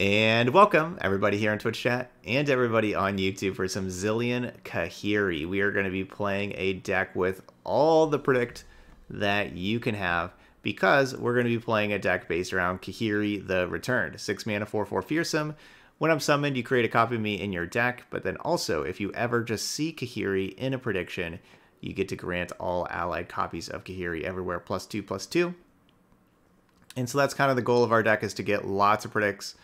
And welcome everybody here on Twitch chat and everybody on YouTube for some Zilean Khahiri. We are going to be playing a deck with all the predict that you can have because we're going to be playing a deck based around Khahiri the Returned. 6 mana 4-4 Fearsome. When I'm summoned, you create a copy of me in your deck, but then also if you ever just see Khahiri in a prediction, you get to grant all allied copies of Khahiri everywhere plus 2 plus 2. And so that's kind of the goal of our deck is to get lots of predicts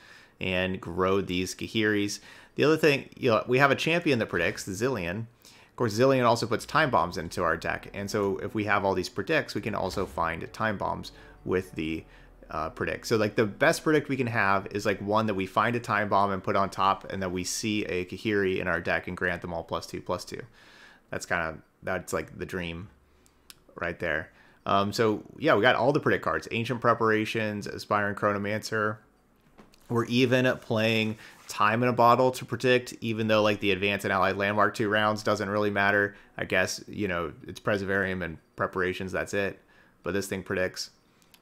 and grow these Khahiris. The other thing, you know, we have a champion that predicts, the Zilean. Of course, Zilean also puts time bombs into our deck, and so if we have all these predicts, we can also find time bombs with the uh, predict. So like the best predict we can have is like one that we find a time bomb and put on top, and then we see a Khahiri in our deck and grant them all plus two, plus two. That's kind of that's like the dream right there. Um, so yeah, we got all the predict cards: Ancient Preparations, Aspiring Chronomancer, we're even playing time in a bottle to predict, even though like the advanced and allied landmark two rounds doesn't really matter. I guess, you know, it's Preservarium and preparations, that's it. But this thing predicts.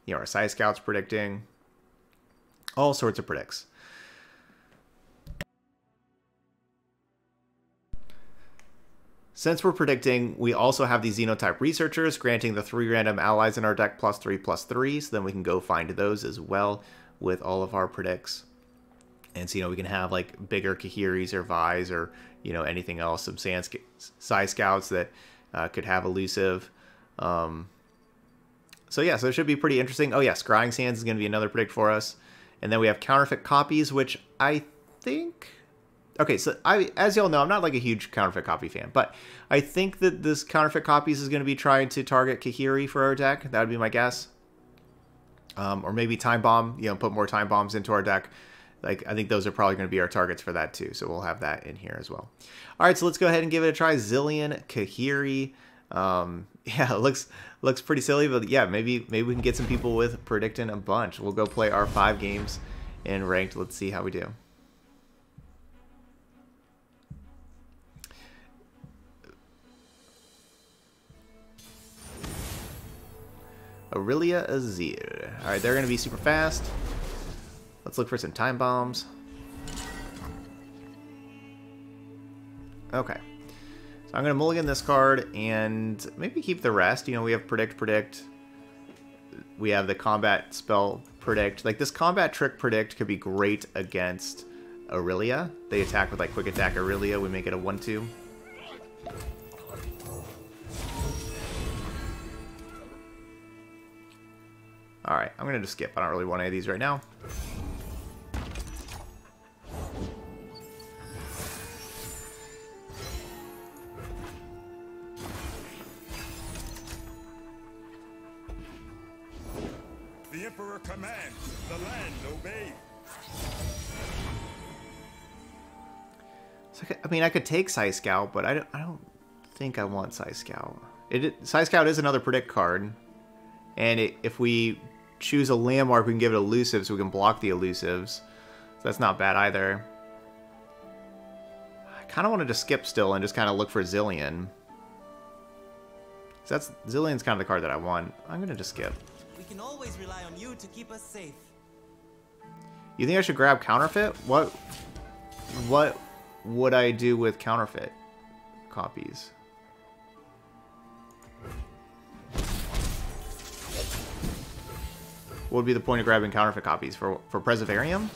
You know, our Sai Scout's predicting. All sorts of predicts. Since we're predicting, we also have these Xenotype researchers granting the three random allies in our deck plus three plus three, so then we can go find those as well with all of our predicts. And so, you know, we can have like bigger Khahiris or Vise or, you know, anything else, some Sand Sai Scouts that uh, could have elusive. Um, so yeah, so it should be pretty interesting. Oh yeah, Scrying Sands is going to be another predict for us. And then we have counterfeit copies, which I think... Okay, so I, as y'all know, I'm not like a huge counterfeit copy fan, but I think that this counterfeit copies is going to be trying to target Khahiri for our deck. That would be my guess um, or maybe time bomb. You know, put more time bombs into our deck. Like I think those are probably going to be our targets for that too. So we'll have that in here as well. All right, so let's go ahead and give it a try. Zilean Khahiri. Um, yeah, it looks looks pretty silly, but yeah, maybe maybe we can get some people with predicting a bunch. We'll go play our five games in ranked. Let's see how we do. Irelia Azir. Alright, they're going to be super fast. Let's look for some time bombs. Okay. So I'm going to mulligan this card and maybe keep the rest. You know, we have Predict, Predict. We have the Combat spell Predict. Like, this Combat Trick Predict could be great against Irelia. They attack with, like, Quick Attack Irelia. We make it a 1-2. Alright, I'm going to just skip. I don't really want any of these right now. The Emperor commands, the land obeys. So, I mean, I could take Sai Scout, but I don't, I don't think I want Sai Scout. It, Scout is another predict card. And it, if we choose a landmark, we can give it elusive so we can block the elusives. So that's not bad either. I kind of wanted to skip still and just kind of look for Zilean. That's Zilean's kind of the card that I want. I'm gonna just skip. We can always rely on you to keep us safe. You think I should grab counterfeit? What what would I do with counterfeit copies? What would be the point of grabbing counterfeit copies? For, for Preservarium?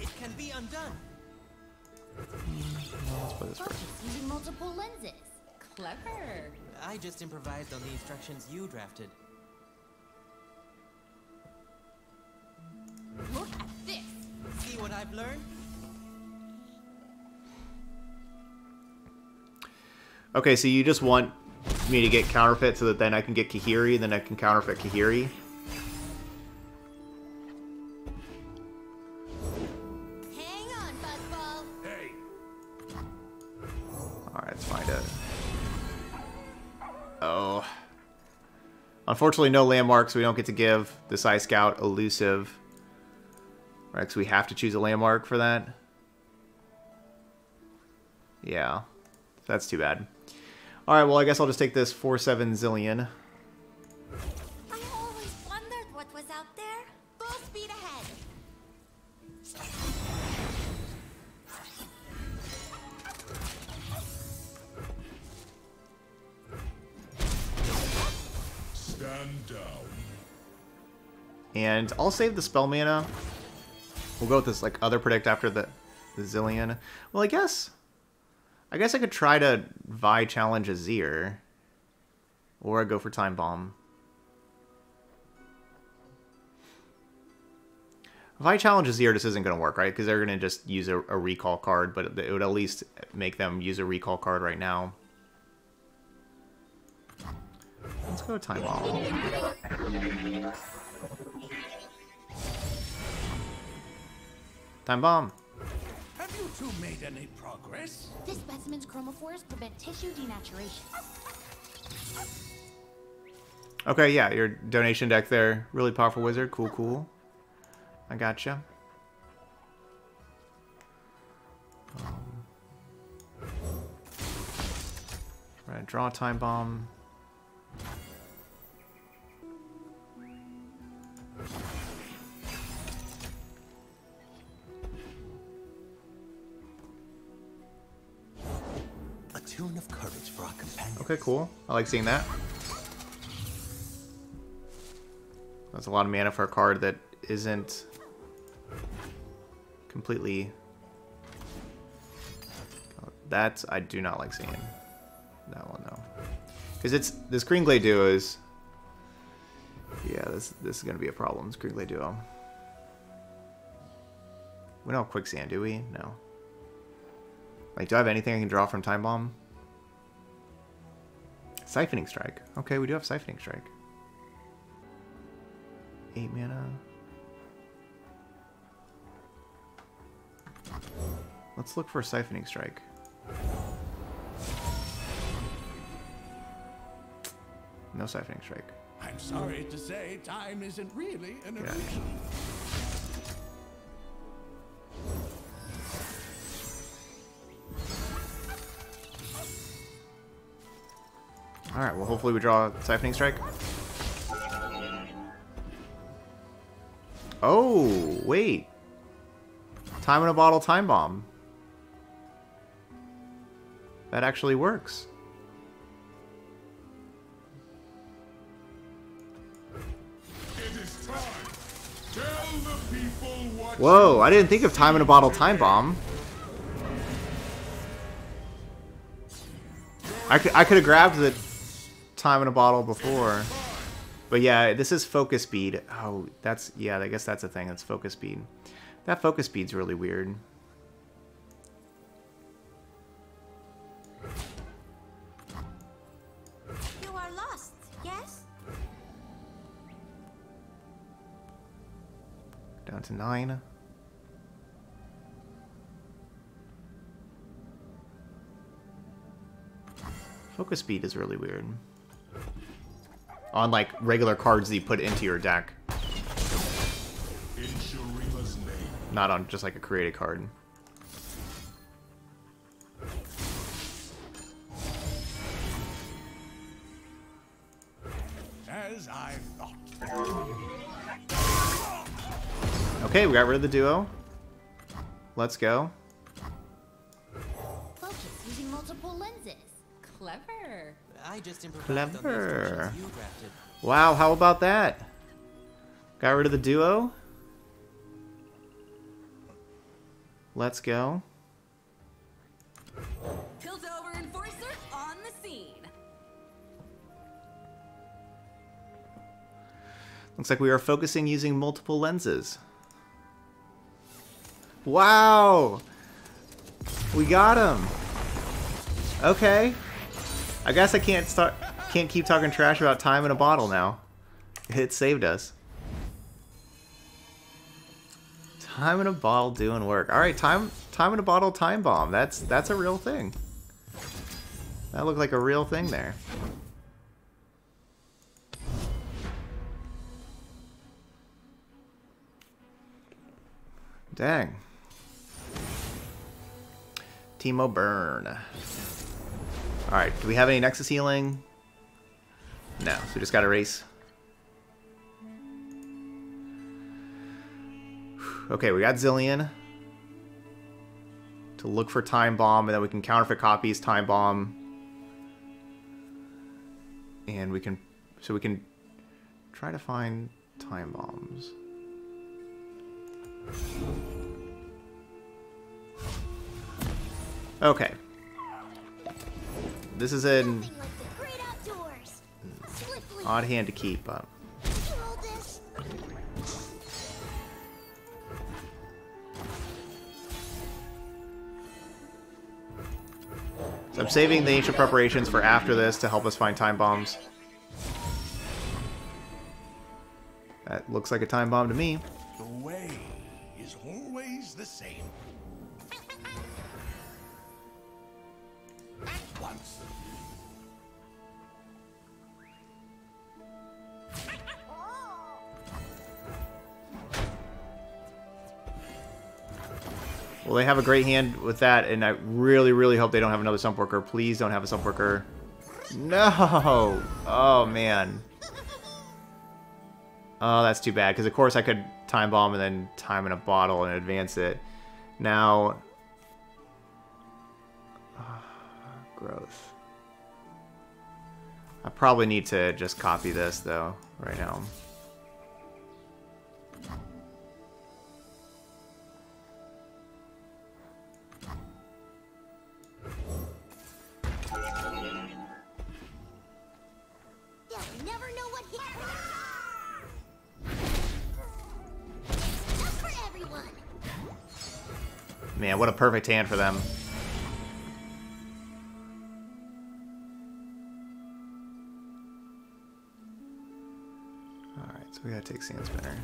It can be undone. Let's put this first. using multiple lenses. Clever. I just improvised on the instructions you drafted. Okay, so you just want me to get counterfeit so that then I can get Khahiri, and then I can counterfeit Khahiri? Hang on, Buzzball. Hey, Alright, let's find it. Oh. Unfortunately, no landmarks. We don't get to give the Sai Scout elusive. Right, because we have to choose a landmark for that. Yeah. That's too bad. Alright, well, I guess I'll just take this 4-7 Zilean. I always wondered what was out there. Full speed ahead. Stand down. And I'll save the spell mana. We'll go with this like other predict after the, the Zilean. Well, I guess... I guess I could try to Vi challenge Azir. Or I go for Time Bomb. Vi challenge Azir this isn't going to work, right? Because they're going to just use a, a recall card, but it would at least make them use a recall card right now. Let's go Time Bomb. Time Bomb. Have you two made any progress? This specimen's chromophores prevent tissue denaturation. Okay, yeah, your donation deck there. Really powerful wizard. Cool, cool. I gotcha. Um, right, draw a time bomb. Tune of courage for our companions. Okay, cool. I like seeing that. That's a lot of mana for a card that isn't completely... That I do not like seeing. That one, though. Because it's... This Green Glade Duo is... Yeah, this, this is going to be a problem. This Green Glade Duo. We don't have Quicksand, do we? No. Like, do I have anything I can draw from Time Bomb? Siphoning Strike. Okay, we do have Siphoning Strike. 8 mana. Let's look for a Siphoning Strike. No Siphoning Strike. I'm sorry to say, time isn't really an illusion. Alright, well hopefully we draw a Siphoning Strike. Oh, wait. Time in a bottle time bomb. That actually works. It is time. Tell the people what Whoa, I didn't think of time in a bottle time bomb. I could, I could have grabbed the time in a bottle before. But yeah, this is focus speed. Oh, that's, yeah, I guess that's a thing. That's focus speed. That focus speed's really weird. You are lost, yes? Down to nine. Focus speed is really weird. On like regular cards that you put into your deck, in name. not on just like a created card. As I thought. Okay, we got rid of the duo. Let's go. Drafted. Wow, how about that? Got rid of the duo. Let's go. Piltover Enforcer on the scene. Looks like we are focusing using multiple lenses. Wow! We got him. Okay. I guess I can't start can't keep talking trash about time in a bottle now. It saved us. Time in a bottle doing work. All right, time time in a bottle time bomb. That's that's a real thing. That looked like a real thing there. Dang. Teemo Burn. Alright, do we have any Nexus healing? No, so we just got to race. Okay, we got Zilean. To look for Time Bomb, and then we can counterfeit copies, Time Bomb. And we can... So we can try to find Time Bombs. Okay. This is an Nothing like the great outdoors. Swiftly odd hand to keep up. So I'm saving the ancient preparations for after this to help us find time bombs. That looks like a time bomb to me. The way is always the same. Once. Well, they have a great hand with that, and I really, really hope they don't have another sump worker. Please don't have a sump worker. No! Oh, man. Oh, that's too bad, because of course I could time bomb and then time in a bottle and advance it. Now... growth. I probably need to just copy this, though, right now. They'll never know what hit. Just for everyone. Man, what a perfect hand for them. So we gotta take Sand Spinner.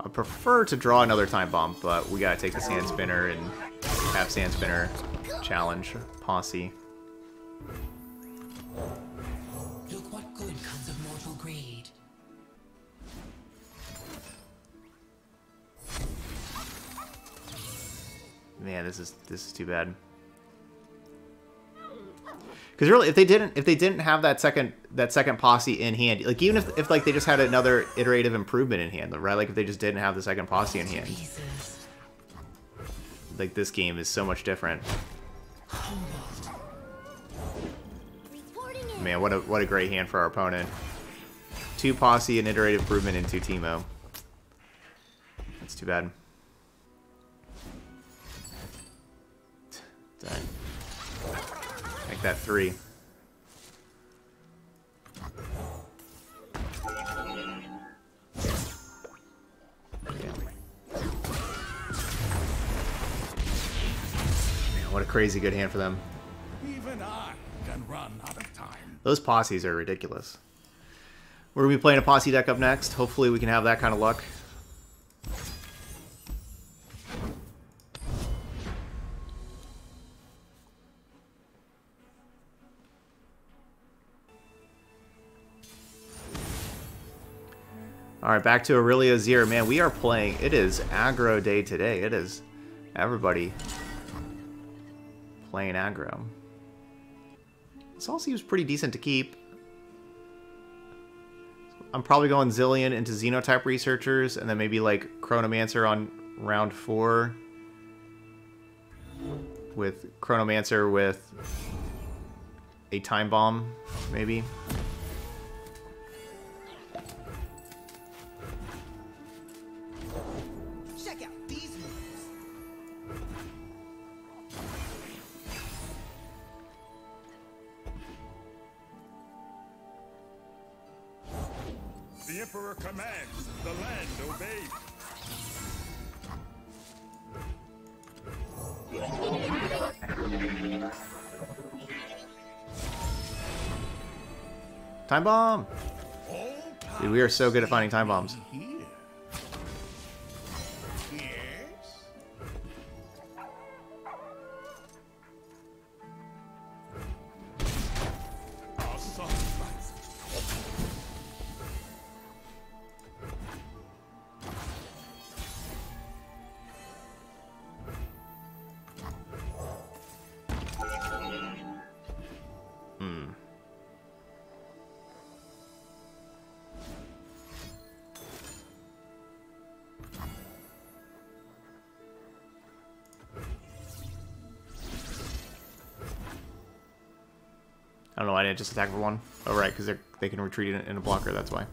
I prefer to draw another Time Bomb, but we gotta take the Sand Spinner and have Sand Spinner challenge Posse. Look what good comes of mortal greed. Man, this is this is too bad. Because really, if they didn't if they didn't have that second that second posse in hand, like even if if like they just had another iterative improvement in hand, right? Like if they just didn't have the second posse in hand, like this game is so much different. Man, what a what a great hand for our opponent. Two posse and iterative improvement into Teemo. That's too bad. Done. That three. Man, what a crazy good hand for them. Even I can run out of time. Those posses are ridiculous. We're going to be playing a posse deck up next. Hopefully we can have that kind of luck. Alright, back to Irelia Azir. Man, we are playing. It is aggro day today. It is everybody playing aggro. This all seems pretty decent to keep. I'm probably going Zilean into Xenotype Researchers, and then maybe like Chronomancer on round four. With Chronomancer with a Time Bomb, maybe. So good at finding Time Bombs. I didn't just attack for one. Oh, right, because they can retreat in, in a blocker, that's why.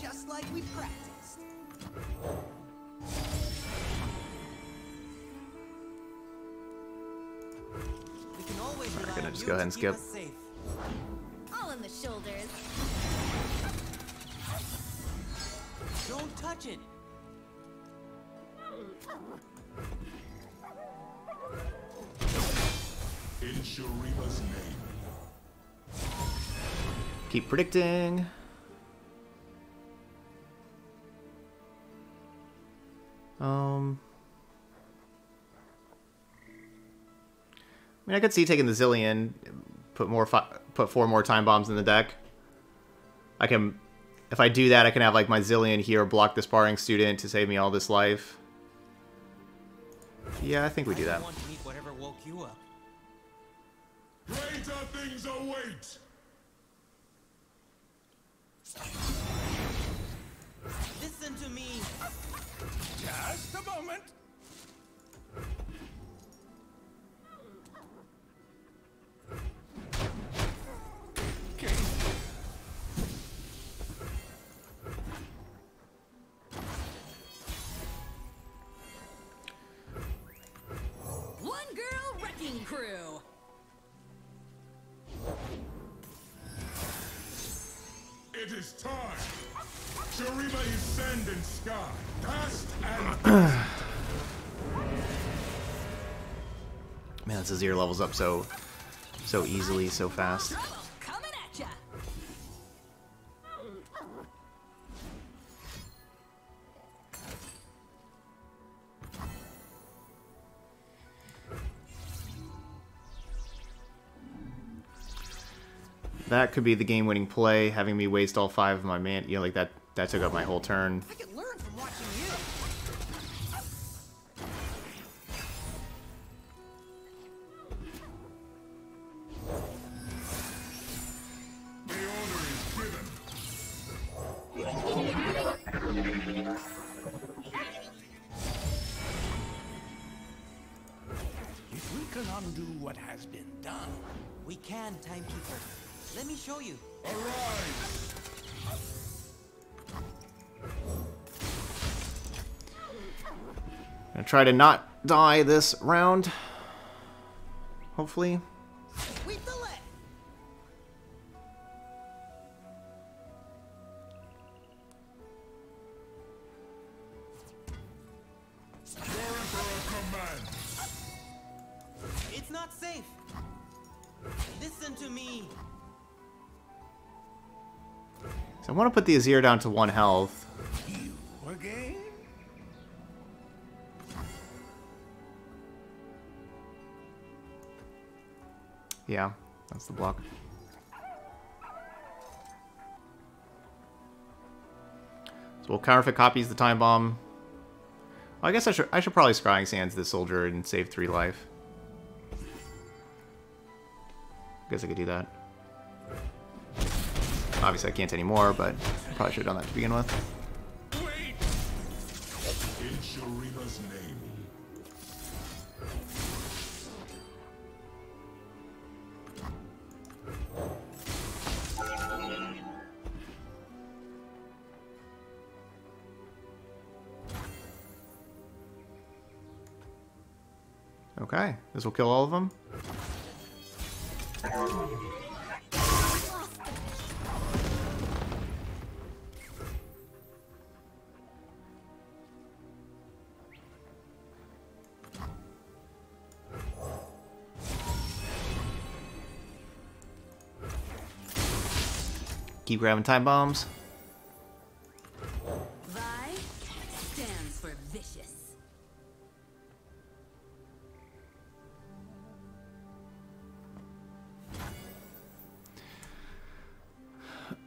Just Keep predicting. Um. I mean, I could see taking the Zilean, put more, fi put four more time bombs in the deck. I can, if I do that, I can have like my Zilean here block the sparring student to save me all this life. Yeah, I think we do that. Want to meet whatever woke you up. Greater things await! Listen to me. Just a moment! One girl wrecking crew. Time! Shurima is sand and sky, past and Man, this Azir levels up so, so easily, so fast. That could be the game-winning play, having me waste all five of my man. You know, like that. That took up my whole turn. I can learn from watching you. the order is given. If we can undo what has been done, We can, Timekeeper. Let me show you. Arise! Gonna try to not die this round. Hopefully. Put the Azir down to one health. Yeah, that's the block. So we'll counterfeit copies the time bomb. Well, I guess I should I should probably scrying sands this soldier and save three life. I guess I could do that. Obviously I can't anymore, but probably should have done that to begin with. Okay, this will kill all of them. Keep grabbing time bombs. Vi stands for vicious.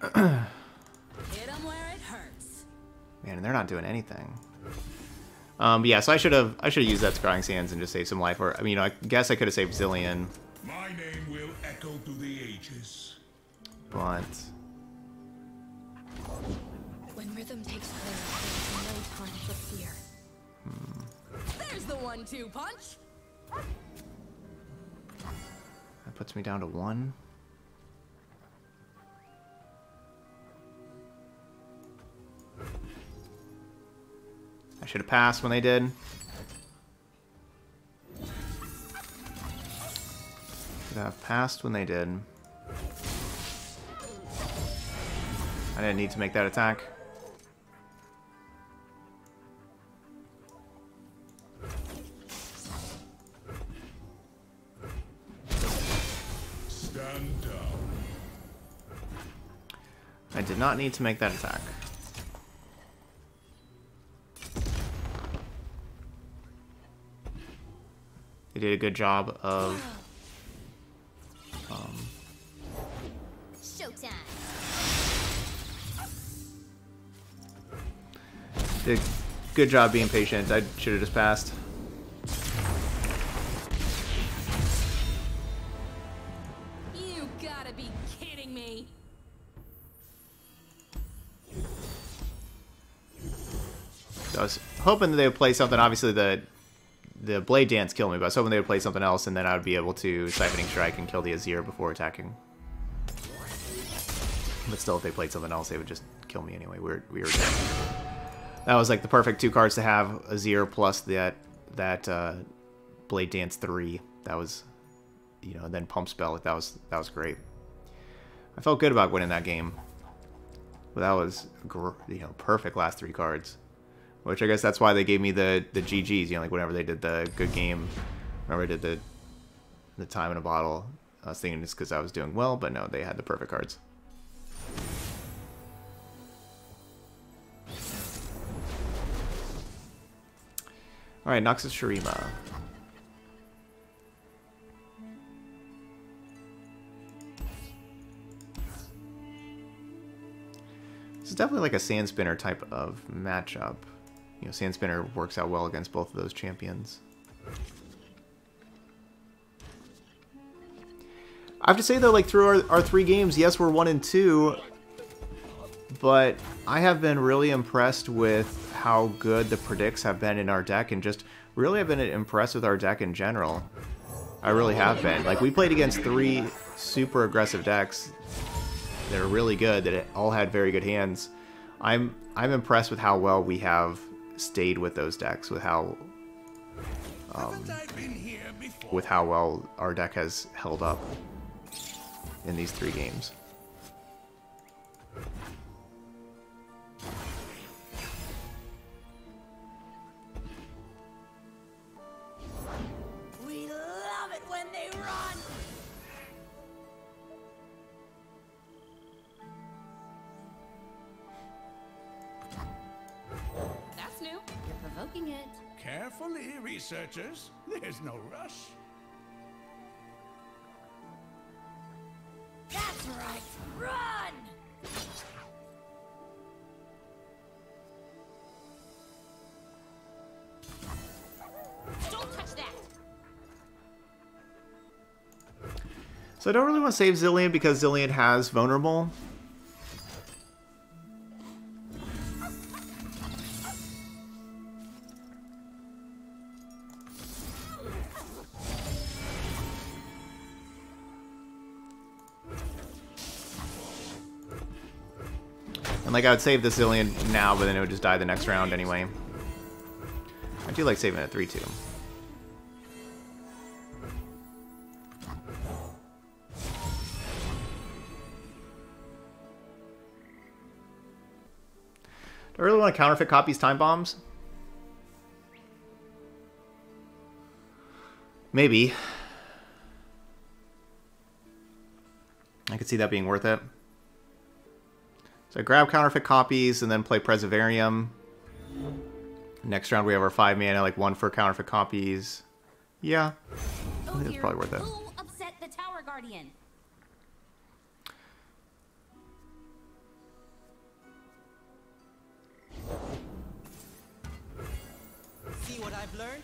Hit 'em where it hurts. Man, and they're not doing anything. Um, yeah, so I should have I should have used that scrying sands and just saved some life. Or I mean, I guess I could have saved Zilean, me down to one. I should have passed when they did. Should have passed when they did. I didn't need to make that attack. Did not need to make that attack. They did a good job of um, Showtime. did a good job being patient. I should have just passed. Hoping that they would play something. Obviously, the the blade dance killed me, but I was hoping they would play something else, and then I would be able to siphoning strike and kill the Azir before attacking. But still, if they played something else, they would just kill me anyway. We were, we were dead. That was like the perfect two cards to have: Azir plus that that uh, blade dance three. That was, you know, and then pump spell. That was that was great. I felt good about winning that game. But that was you know perfect last three cards. Which I guess that's why they gave me the the GGs. You know, like whenever they did the good game, whenever I did the the time in a bottle. I was thinking it's because I was doing well, but no, they had the perfect cards. All right, Noxus Shurima. This is definitely like a Sand Spinner type of matchup. You know, Sand Spinner works out well against both of those champions. I have to say though, like through our, our three games, yes, we're one and two, but I have been really impressed with how good the predicts have been in our deck, and just really have been impressed with our deck in general. I really have been. Like we played against three super aggressive decks that are really good, that all had very good hands. I'm I'm impressed with how well we have stayed with those decks, with how before? with how well our deck has held up in these three games. Researchers. There's no rush. That's right. Run. Don't touch that. So I don't really want to save Zilean because Zilean has vulnerable. Like I would save the Zilean now, but then it would just die the next round anyway. I do like saving it 3-2. Do I really want to counterfeit copies time bombs? Maybe. I could see that being worth it. So grab counterfeit copies and then play Preservarium. Next round we have our five mana, like one for counterfeit copies. Yeah, I think it's probably worth it. Upset the Tower Guardian? See what I've learned?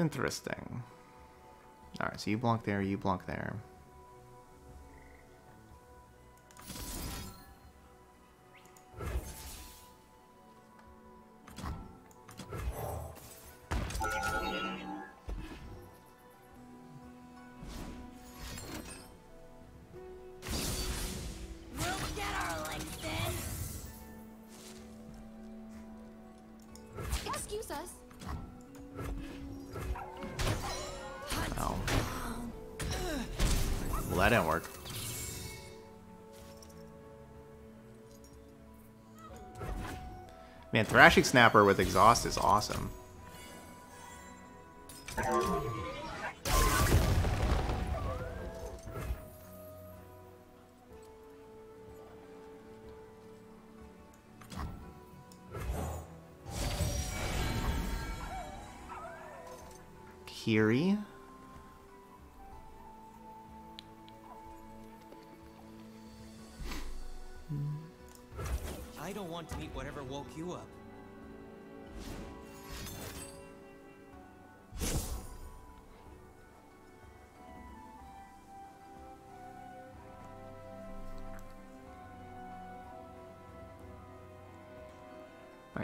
Interesting. Alright, so you block there, you block there. That didn't work. Man, Thrashing Snapper with Exhaust is awesome. Kiri.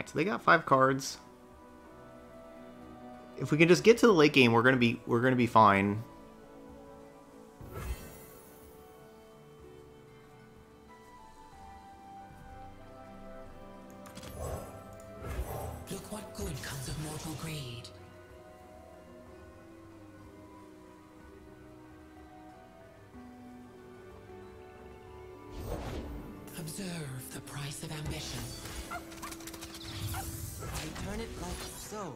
Alright, so they got five cards. If we can just get to the late game, we're gonna be we're gonna be fine. Look what good comes of mortal greed. Observe the price of ambition. I turn it like so.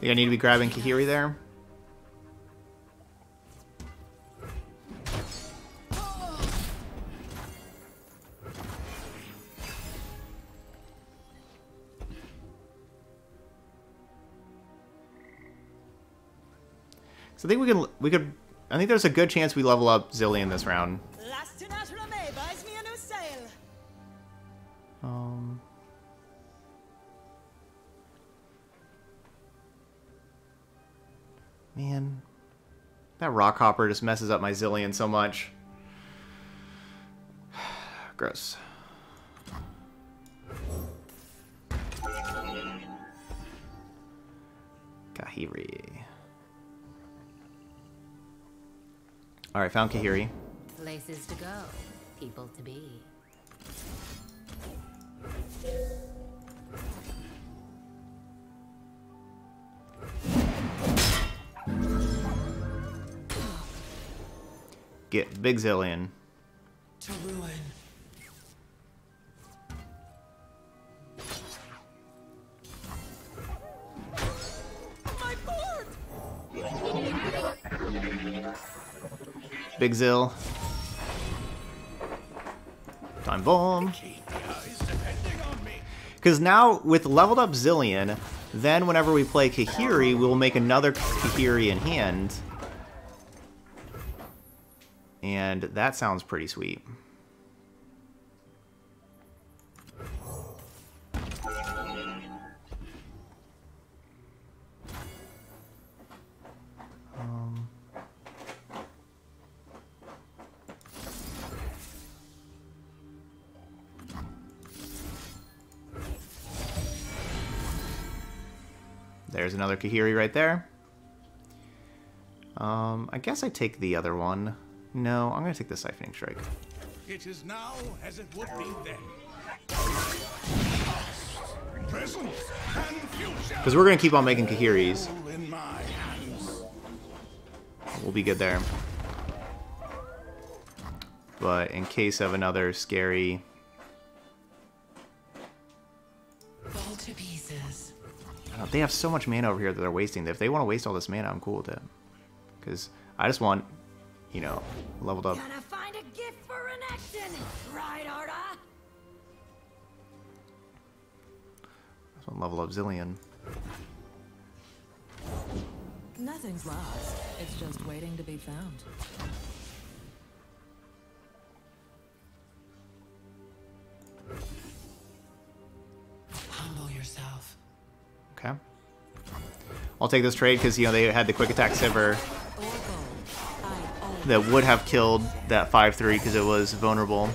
You need to be grabbing Khahiri there. So I think we can we could I think there's a good chance we level up Zilean this round. Man, that rock hopper just messes up my Zilean so much. Gross. Khahiri. Alright, found Khahiri. Places to go, people to be. Get Big Zilean. To ruin. Big Zill. Time bomb. Kenya is depending on me. Because now, with leveled up Zilean, then whenever we play Khahiri, we'll make another Khahiri in hand. And that sounds pretty sweet. Um, There's another Khahiri right there. Um, I guess I take the other one. No, I'm gonna take the Siphoning Strike. It is now as it would be then. Present and future. Because we're gonna keep on making Khahiris. All in my hands. We'll be good there. But in case of another scary... Fall to pieces. I don't know, they have so much mana over here that they're wasting. If they want to waste all this mana, I'm cool with it. Because I just want, you know, leveled up. Gonna find a gift for Renekton, right, Arda? I just level up Zilean. Nothing's lost. It's just waiting to be found. Humble yourself. Okay. I'll take this trade because, you know, they had the quick attack Sivir that would have killed that 5-3 because it was vulnerable.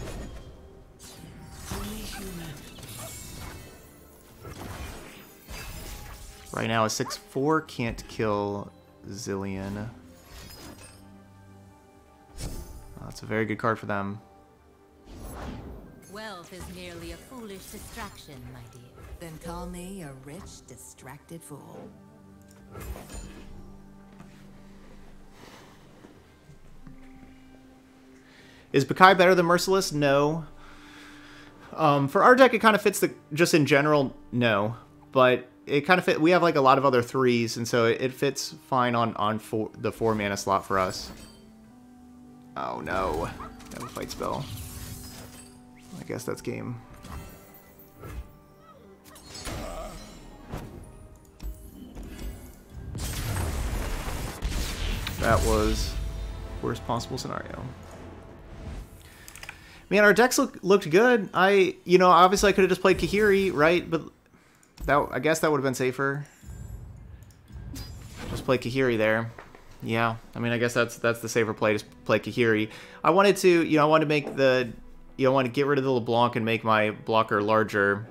Right now, a 6-4 can't kill Zilean. That's a very good card for them. Wealth is merely a foolish distraction, my dear. Then call me a rich, distracted fool. Is Bakai better than Merciless? No. Um, for our deck, it kind of fits the just in general. No, but it kind of fit. We have like a lot of other threes, and so it, it fits fine on on four, the four mana slot for us. Oh no, no fight spell. I guess that's game. That was worst possible scenario. Man, our decks look, looked good. I, you know, obviously I could have just played Khahiri, right? But that, I guess that would have been safer. Just play Khahiri there. Yeah, I mean, I guess that's that's the safer play. Just play Khahiri. I wanted to, you know, I wanted to make the, you know, I want to get rid of the LeBlanc and make my blocker larger.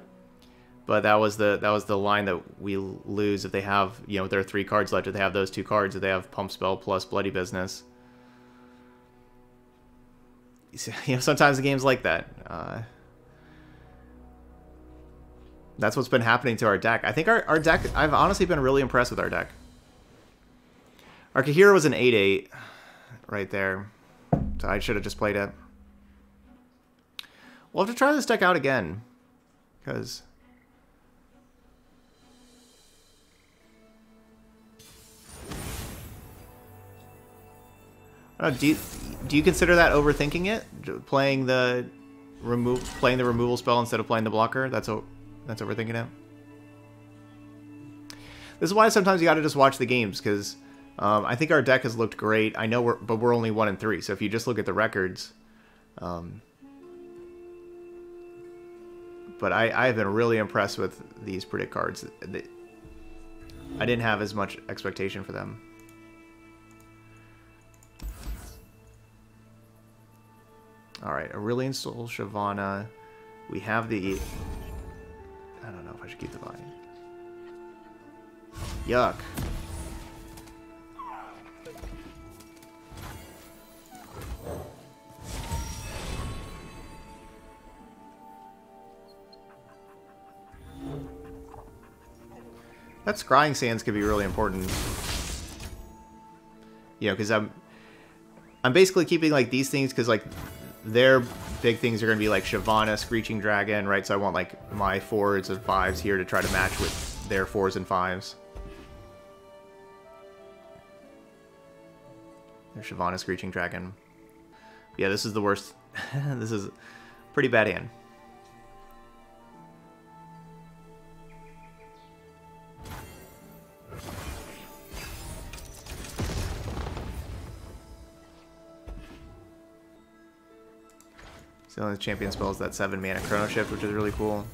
But that was the that was the line that we lose if they have, you know, there are three cards left. If they have those two cards, if they have Pump Spell plus Bloody Business you know, sometimes the game's like that. Uh, that's what's been happening to our deck. I think our, our deck, I've honestly been really impressed with our deck. Our Kahira was an 8-8 right there. So I should have just played it. We'll have to try this deck out again. Because... Uh, do you, do you consider that overthinking it? Playing the remove playing the removal spell instead of playing the blocker? That's o that's overthinking it. This is why sometimes you got to just watch the games because um, I think our deck has looked great. I know we're but we're only one and three. So if you just look at the records, um, but I I have been really impressed with these predict cards. I didn't have as much expectation for them. Alright, Aurelion Sol, Shyvana. We have the... I don't know if I should keep the body. Yuck. That scrying sands could be really important. You know, because I'm I'm basically keeping like these things because like their big things are going to be like Shyvana, Screeching Dragon, right? So I want like my fours and fives here to try to match with their fours and fives. There's Shyvana, Screeching Dragon. Yeah, this is the worst. this is pretty bad hand. So the only champion spell is that 7 mana Chrono Shift, which is really cool.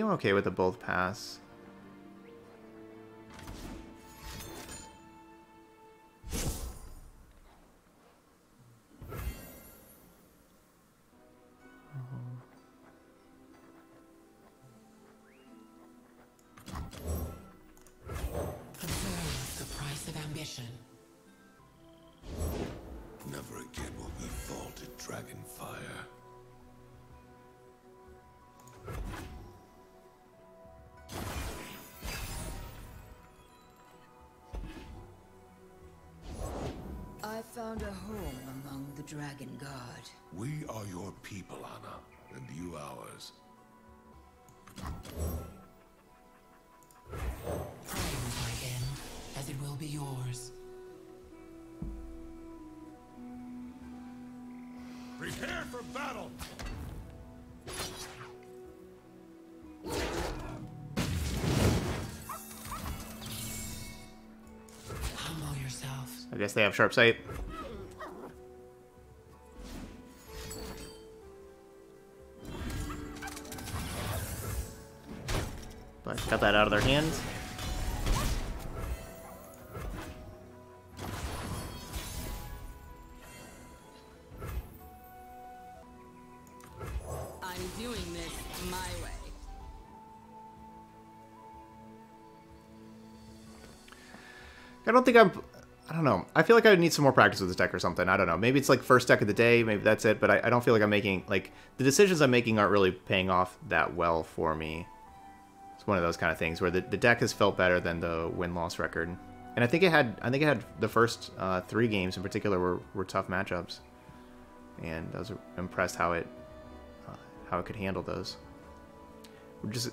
Think I'm okay with the both pass. Found a home among the Dragon God. We are your people, Anna, and you ours. Pray with my as it will be yours. Prepare for battle! Humble yourselves. I guess they have sharp sight. Of their hands. I'm doing this my way. I don't think I'm. I don't know. I feel like I need some more practice with this deck or something. I don't know. Maybe it's like first deck of the day. Maybe that's it. But I, I don't feel like I'm making like the decisions I'm making aren't really paying off that well for me. It's one of those kind of things where the, the deck has felt better than the win loss record. And I think it had. I think it had the first uh, three games in particular were, were tough matchups, and I was impressed how it uh, how it could handle those. We're just.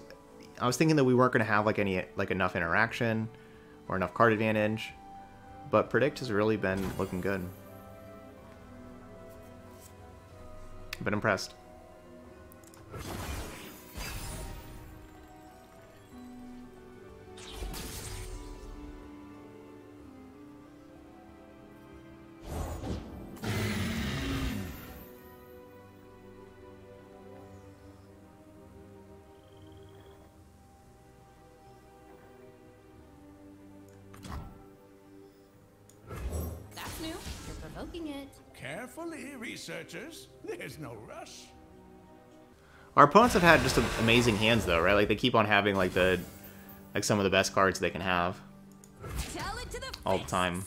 I was thinking that we weren't going to have like any like enough interaction or enough card advantage. But Predict has really been looking good. Been impressed. Carefully, researchers. There's no rush. Our opponents have had just amazing hands though, right? Like they keep on having like the like some of the best cards they can have Tell it to the all the time.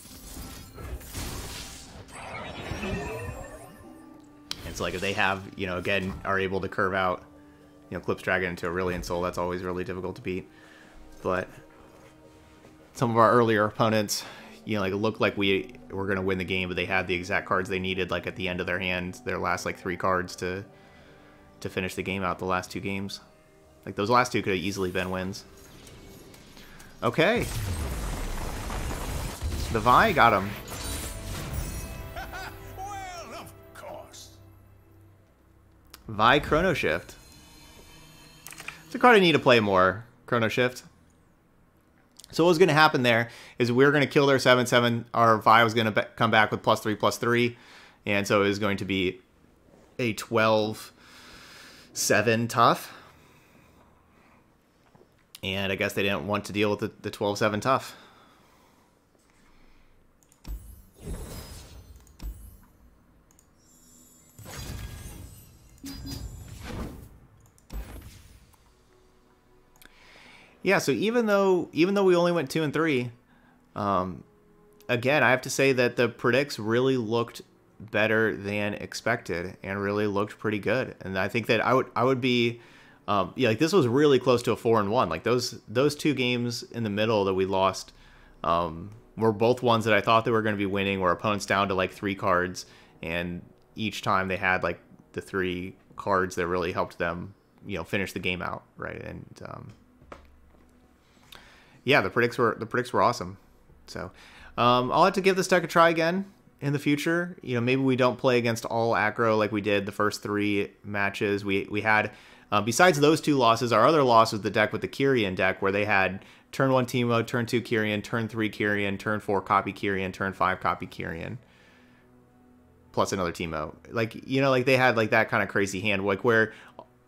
It's like if they have, you know, again, are able to curve out, you know, Clips Dragon into Aurelion Sol, that's always really difficult to beat. But some of our earlier opponents, you know, like it looked like we were going to win the game, but they had the exact cards they needed, like at the end of their hand, their last like three cards to to finish the game out. The last two games, like those last two could have easily been wins. Okay, the Vi got him. well, of course. Vi Chrono Shift. It's a card I need to play more. Chrono Shift. So what was going to happen there is we're going to kill their 7-7. Our Vi was going to come back with plus 3, plus 3. And so it was going to be a 12-7 tough. And I guess they didn't want to deal with the, the 12-7 tough. Yeah, so even though even though we only went two and three, um, again, I have to say that the predicts really looked better than expected and really looked pretty good. And I think that I would I would be um, yeah, like this was really close to a four and one. Like those those two games in the middle that we lost um, were both ones that I thought they were going to be winning. Where opponents down to like three cards, and each time they had like the three cards that really helped them, you know, finish the game out, right? And um, yeah, the predicts were the predicts were awesome. So um, I'll have to give this deck a try again in the future. You know, maybe we don't play against all aggro like we did the first three matches. We we had uh, besides those two losses, our other loss was the deck with the Kyrian deck where they had turn one Teemo, turn two Kyrian, turn three Kyrian, turn four copy Kyrian, turn five copy Kyrian. Plus another Teemo. Like, you know, like they had like that kind of crazy hand. Like where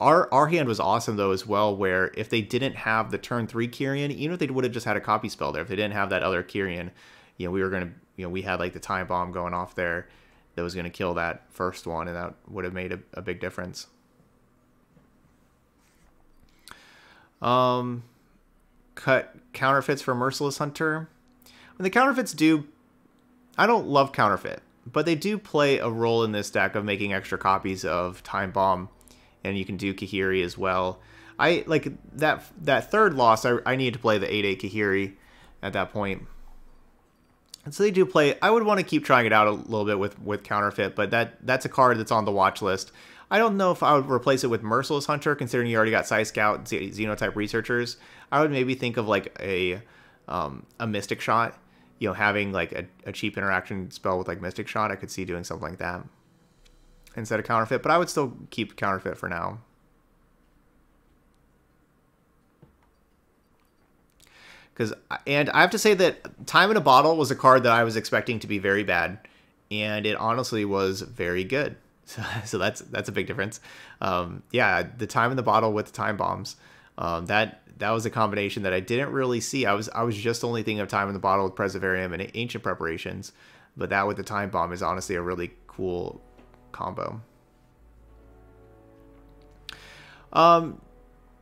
our our hand was awesome though as well, where if they didn't have the turn three Kyrian, even if they would have just had a copy spell there, if they didn't have that other Kyrian, you know, we were gonna you know, we had like the time bomb going off there that was gonna kill that first one and that would have made a, a big difference. Um cut counterfeits for Merciless Hunter. When the counterfeits do, I don't love counterfeit, but they do play a role in this deck of making extra copies of Time Bomb, and you can do Khahiri as well. I like that that third loss. I, I needed to play the eight eight Khahiri at that point. And so they do play. I would want to keep trying it out a little bit with with counterfeit, but that that's a card that's on the watch list. I don't know if I would replace it with Merciless Hunter, considering you already got Psi Scout, Xenotype Researchers. I would maybe think of like a um, a Mystic Shot. You know, having like a, a cheap interaction spell with like Mystic Shot, I could see doing something like that instead of counterfeit. But I would still keep counterfeit for now. Because and I have to say that Time in a Bottle was a card that I was expecting to be very bad, and it honestly was very good. So, so that's that's a big difference. Um, yeah, the Time in the Bottle with the Time Bombs. Um, that that was a combination that I didn't really see. I was I was just only thinking of Time in the Bottle with Preservarium and Ancient Preparations, but that with the Time Bomb is honestly a really cool combo. Um,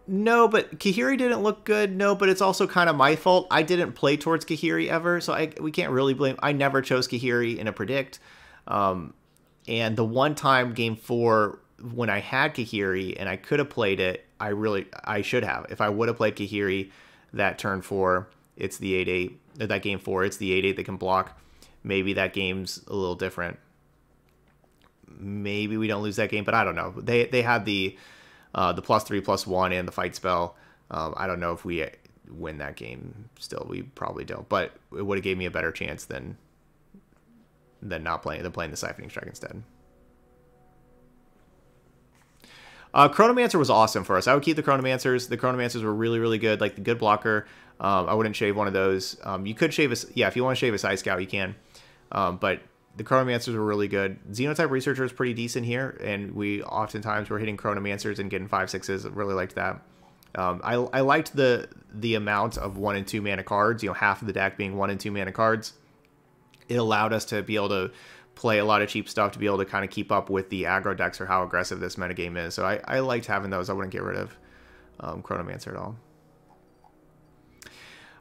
no, but Khahiri didn't look good. No, but it's also kind of my fault. I didn't play towards Khahiri ever, so I we can't really blame. I never chose Khahiri in a predict. Um, and the one time game four when I had Khahiri and I could have played it, I really I should have. If I would have played Khahiri that turn four, it's the eight eight. That game four, it's the eight eight that can block. Maybe that game's a little different. Maybe we don't lose that game, but I don't know. They they had the uh, the plus three, plus one, and the fight spell. Um, I don't know if we win that game. Still, we probably don't. But it would have gave me a better chance than than not playing than playing the siphoning strike instead. Uh, Chronomancer was awesome for us. I would keep the Chronomancers. The Chronomancers were really, really good. Like the good blocker. Um, I wouldn't shave one of those. Um, you could shave a yeah if you want to shave a Psi Scout you can, um, but the Chronomancers were really good. Xenotype Researcher is pretty decent here, and we oftentimes were hitting Chronomancers and getting five sixes. Really liked that. Um, I, I liked the the amount of one and two mana cards. You know, half of the deck being one and two mana cards. It allowed us to be able to play a lot of cheap stuff to be able to kind of keep up with the aggro decks or how aggressive this metagame is. So I, I liked having those. I wouldn't get rid of um, Chronomancer at all.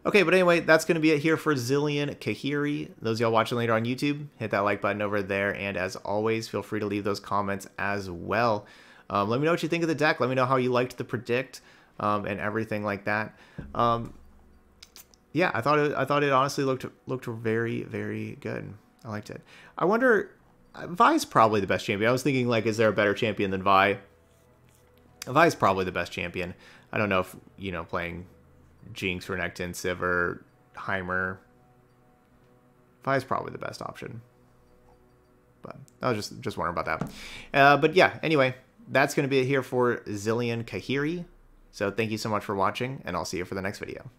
Okay, but anyway, that's going to be it here for Zilean Khahiri. Those y'all watching later on YouTube, hit that like button over there. And as always, feel free to leave those comments as well. Um, let me know what you think of the deck. Let me know how you liked the predict um, and everything like that. Um, yeah, I thought it, I thought it honestly looked looked very very good. I liked it. I wonder, Vi's probably the best champion. I was thinking like, is there a better champion than Vi? Vi's probably the best champion. I don't know if you know playing Jinx, Renekton, Sivir, Heimer. Vi's probably the best option. But I was just just wondering about that. Uh, but yeah, anyway, that's going to be it here for Zilean Khahiri. So thank you so much for watching, and I'll see you for the next video.